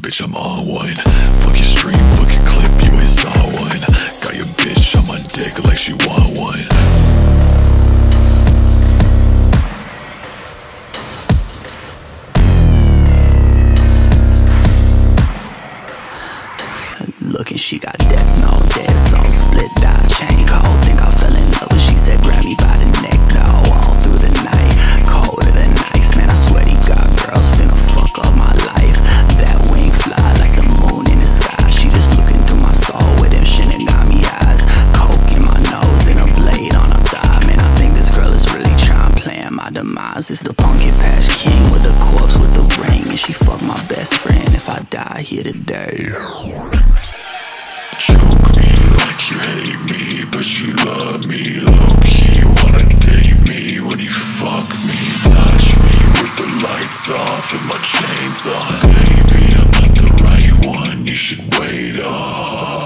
bitch, I'm on one Fuck your stream, fuck your clip, you ain't saw one Got your bitch on my dick like she want one Lookin', she got death, no death, so split that chain cold demise. It's the pumpkin patch king with the corpse with the ring, and she fuck my best friend if I die here today. Choke me like you hate me, but you love me low key. Wanna date me when you fuck me, touch me with the lights off and my chains on. Baby, I'm not the right one. You should wait on.